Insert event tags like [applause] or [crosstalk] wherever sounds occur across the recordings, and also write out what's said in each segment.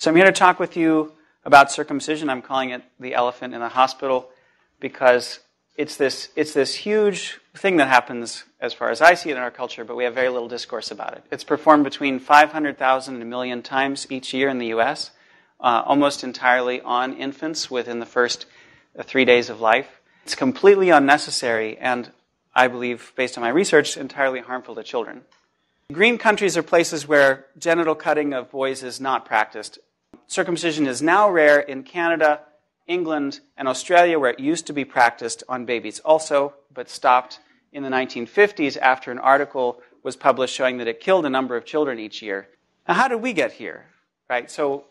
So I'm here to talk with you about circumcision. I'm calling it the elephant in the hospital because it's this, it's this huge thing that happens as far as I see it in our culture, but we have very little discourse about it. It's performed between 500,000 and a million times each year in the US, uh, almost entirely on infants within the first three days of life. It's completely unnecessary and I believe, based on my research, entirely harmful to children. Green countries are places where genital cutting of boys is not practiced. Circumcision is now rare in Canada, England, and Australia, where it used to be practiced on babies also, but stopped in the 1950s after an article was published showing that it killed a number of children each year. Now, how did we get here? Right? So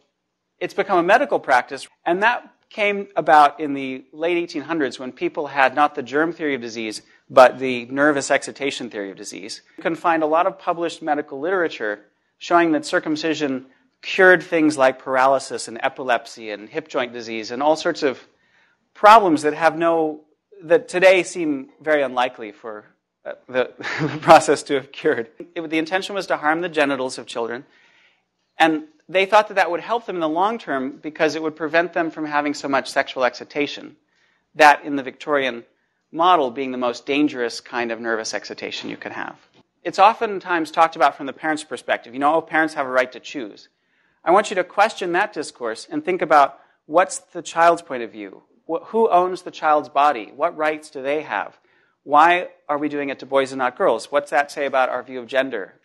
it's become a medical practice, and that came about in the late 1800s when people had not the germ theory of disease, but the nervous excitation theory of disease. You can find a lot of published medical literature showing that circumcision cured things like paralysis and epilepsy and hip joint disease and all sorts of problems that have no, that today seem very unlikely for uh, [laughs] the process to have cured. It, the intention was to harm the genitals of children. And they thought that that would help them in the long term because it would prevent them from having so much sexual excitation. That, in the Victorian model, being the most dangerous kind of nervous excitation you can have. It's oftentimes talked about from the parent's perspective. You know, oh, parents have a right to choose. I want you to question that discourse and think about what's the child's point of view? Who owns the child's body? What rights do they have? Why are we doing it to boys and not girls? What's that say about our view of gender?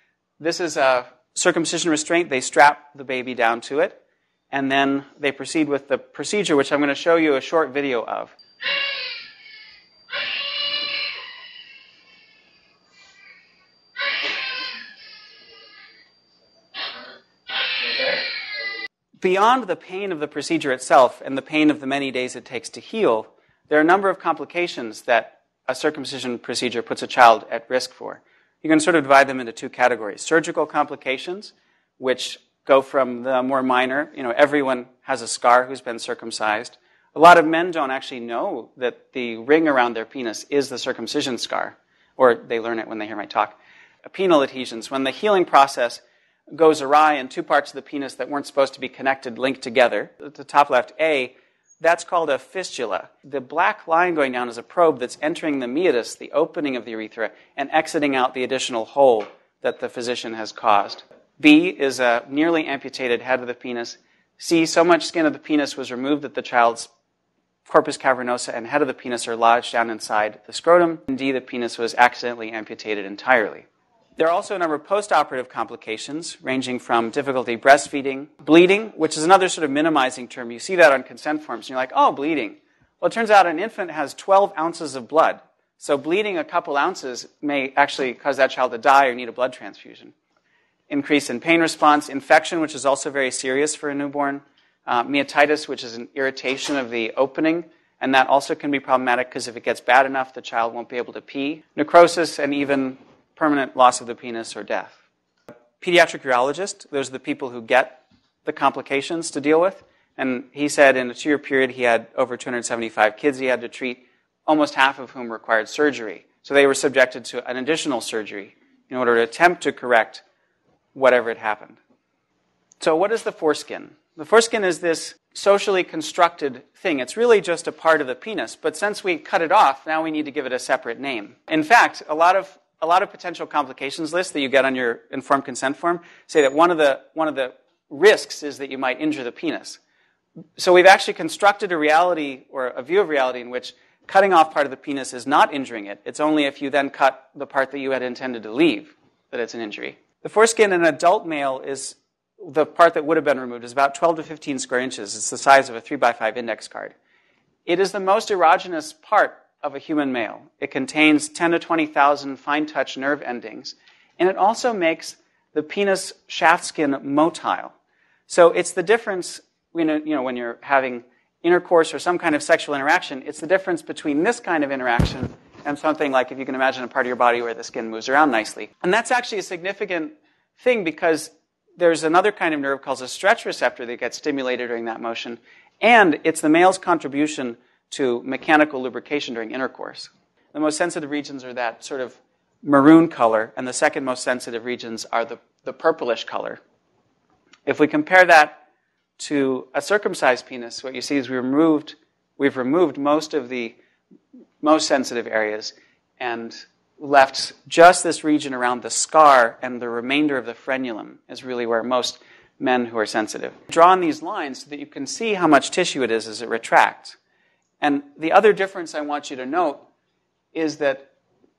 This is a circumcision restraint. They strap the baby down to it, and then they proceed with the procedure, which I'm going to show you a short video of. Beyond the pain of the procedure itself and the pain of the many days it takes to heal, there are a number of complications that a circumcision procedure puts a child at risk for. You can sort of divide them into two categories. Surgical complications, which go from the more minor, you know, everyone has a scar who's been circumcised. A lot of men don't actually know that the ring around their penis is the circumcision scar, or they learn it when they hear my talk. Penile adhesions, when the healing process goes awry and two parts of the penis that weren't supposed to be connected linked together. At the top left, A, that's called a fistula. The black line going down is a probe that's entering the meatus, the opening of the urethra, and exiting out the additional hole that the physician has caused. B is a nearly amputated head of the penis. C, so much skin of the penis was removed that the child's corpus cavernosa and head of the penis are lodged down inside the scrotum. And D, the penis was accidentally amputated entirely. There are also a number of postoperative complications, ranging from difficulty breastfeeding, bleeding, which is another sort of minimizing term. You see that on consent forms, and you're like, oh, bleeding. Well, it turns out an infant has 12 ounces of blood. So bleeding a couple ounces may actually cause that child to die or need a blood transfusion. Increase in pain response, infection, which is also very serious for a newborn, uh, meatitis, which is an irritation of the opening, and that also can be problematic because if it gets bad enough, the child won't be able to pee. Necrosis and even permanent loss of the penis or death. Pediatric urologist, those are the people who get the complications to deal with. And he said in a two year period, he had over 275 kids he had to treat, almost half of whom required surgery. So they were subjected to an additional surgery in order to attempt to correct whatever had happened. So, what is the foreskin? The foreskin is this socially constructed thing. It's really just a part of the penis, but since we cut it off, now we need to give it a separate name. In fact, a lot of a lot of potential complications lists that you get on your informed consent form say that one of the, one of the risks is that you might injure the penis. So we've actually constructed a reality or a view of reality in which cutting off part of the penis is not injuring it. It's only if you then cut the part that you had intended to leave that it's an injury. The foreskin in an adult male is the part that would have been removed is about 12 to 15 square inches. It's the size of a 3 by 5 index card. It is the most erogenous part of a human male. It contains 10 to 20,000 fine touch nerve endings, and it also makes the penis shaft skin motile. So it's the difference, know, you know, when you're having intercourse or some kind of sexual interaction, it's the difference between this kind of interaction and something like if you can imagine a part of your body where the skin moves around nicely. And that's actually a significant thing because there's another kind of nerve called a stretch receptor that gets stimulated during that motion, and it's the male's contribution to mechanical lubrication during intercourse. The most sensitive regions are that sort of maroon color, and the second most sensitive regions are the, the purplish color. If we compare that to a circumcised penis, what you see is we removed, we've removed most of the most sensitive areas and left just this region around the scar and the remainder of the frenulum is really where most men who are sensitive. Draw on these lines so that you can see how much tissue it is as it retracts. And the other difference I want you to note is that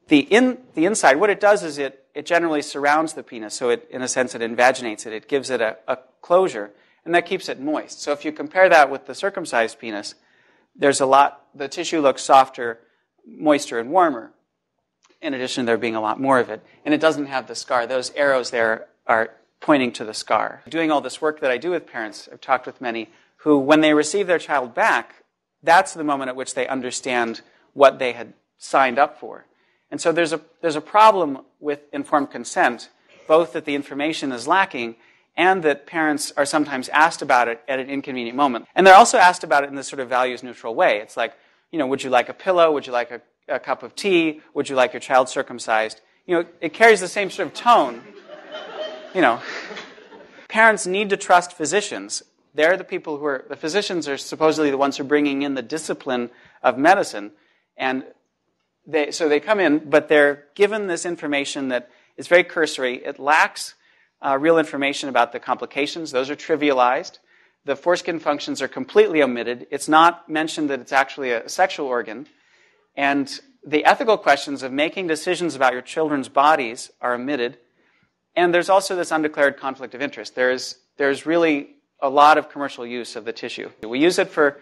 the, in, the inside, what it does is it, it generally surrounds the penis, so it, in a sense, it invaginates it. It gives it a, a closure, and that keeps it moist. So if you compare that with the circumcised penis, there's a lot, the tissue looks softer, moister, and warmer, in addition to there being a lot more of it. And it doesn't have the scar. Those arrows there are pointing to the scar. Doing all this work that I do with parents, I've talked with many who, when they receive their child back, that's the moment at which they understand what they had signed up for. And so there's a, there's a problem with informed consent, both that the information is lacking and that parents are sometimes asked about it at an inconvenient moment. And they're also asked about it in this sort of values neutral way. It's like, you know, would you like a pillow? Would you like a, a cup of tea? Would you like your child circumcised? You know, it carries the same sort of tone. You know, [laughs] parents need to trust physicians. They're the people who are, the physicians are supposedly the ones who are bringing in the discipline of medicine. And they, so they come in, but they're given this information that is very cursory. It lacks uh, real information about the complications. Those are trivialized. The foreskin functions are completely omitted. It's not mentioned that it's actually a sexual organ. And the ethical questions of making decisions about your children's bodies are omitted. And there's also this undeclared conflict of interest. There's, there's really a lot of commercial use of the tissue. We use it for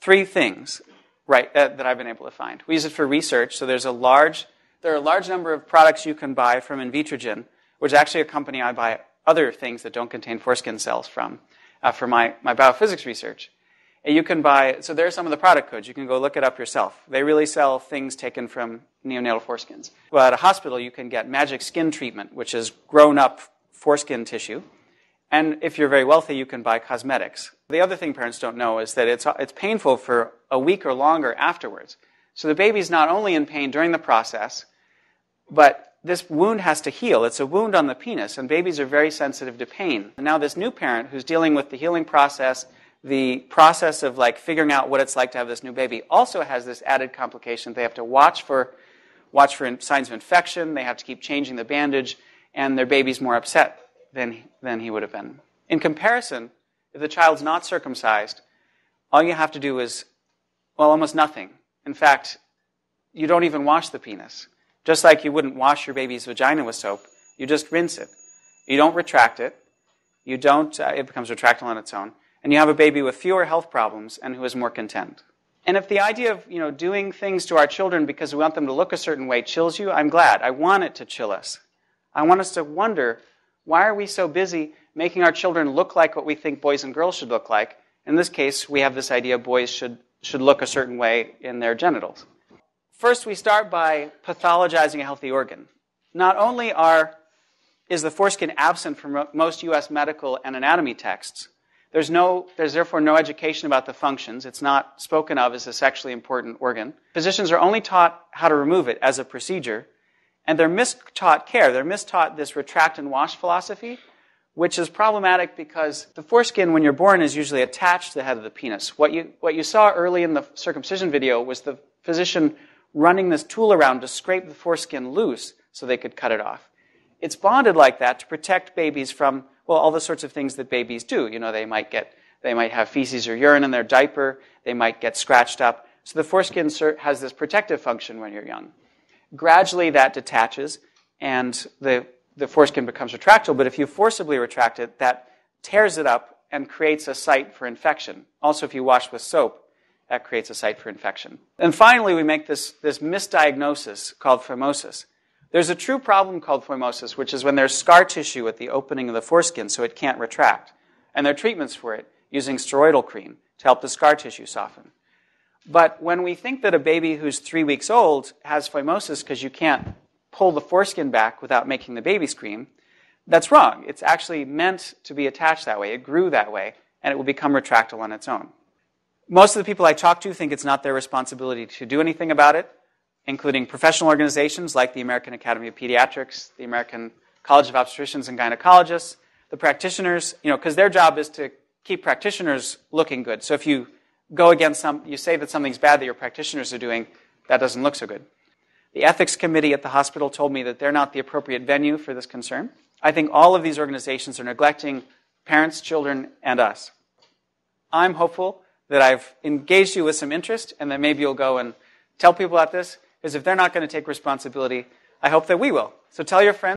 three things right, that, that I've been able to find. We use it for research, so there's a large, there are a large number of products you can buy from Invitrogen, which is actually a company I buy other things that don't contain foreskin cells from, uh, for my, my biophysics research. And you can buy, so there are some of the product codes. You can go look it up yourself. They really sell things taken from neonatal foreskins. Well, at a hospital, you can get magic skin treatment, which is grown up foreskin tissue. And if you're very wealthy, you can buy cosmetics. The other thing parents don't know is that it's, it's painful for a week or longer afterwards. So the baby's not only in pain during the process, but this wound has to heal. It's a wound on the penis, and babies are very sensitive to pain. And now this new parent who's dealing with the healing process, the process of like figuring out what it's like to have this new baby, also has this added complication. They have to watch for watch for signs of infection. They have to keep changing the bandage, and their baby's more upset than, than he would have been. In comparison, if the child's not circumcised, all you have to do is, well, almost nothing. In fact, you don't even wash the penis. Just like you wouldn't wash your baby's vagina with soap, you just rinse it. You don't retract it. You don't, uh, it becomes retractile on its own. And you have a baby with fewer health problems and who is more content. And if the idea of, you know, doing things to our children because we want them to look a certain way chills you, I'm glad. I want it to chill us. I want us to wonder why are we so busy making our children look like what we think boys and girls should look like? In this case, we have this idea boys should, should look a certain way in their genitals. First, we start by pathologizing a healthy organ. Not only are, is the foreskin absent from most U.S. medical and anatomy texts, there's, no, there's therefore no education about the functions. It's not spoken of as a sexually important organ. Physicians are only taught how to remove it as a procedure, and they're mistaught care. They're mistaught this retract and wash philosophy, which is problematic because the foreskin, when you're born, is usually attached to the head of the penis. What you, what you saw early in the circumcision video was the physician running this tool around to scrape the foreskin loose so they could cut it off. It's bonded like that to protect babies from, well, all the sorts of things that babies do. You know, they might get, they might have feces or urine in their diaper, they might get scratched up. So the foreskin has this protective function when you're young. Gradually that detaches and the, the foreskin becomes retractable. but if you forcibly retract it, that tears it up and creates a site for infection. Also, if you wash with soap, that creates a site for infection. And finally, we make this, this misdiagnosis called phimosis. There's a true problem called phimosis, which is when there's scar tissue at the opening of the foreskin so it can't retract. And there are treatments for it using steroidal cream to help the scar tissue soften. But when we think that a baby who's three weeks old has phimosis because you can't pull the foreskin back without making the baby scream, that's wrong. It's actually meant to be attached that way. It grew that way, and it will become retractile on its own. Most of the people I talk to think it's not their responsibility to do anything about it, including professional organizations like the American Academy of Pediatrics, the American College of Obstetricians and Gynecologists, the practitioners, you know, because their job is to keep practitioners looking good. So if you go against some, you say that something's bad that your practitioners are doing, that doesn't look so good. The ethics committee at the hospital told me that they're not the appropriate venue for this concern. I think all of these organizations are neglecting parents, children, and us. I'm hopeful that I've engaged you with some interest and that maybe you'll go and tell people about this, because if they're not going to take responsibility, I hope that we will. So tell your friends.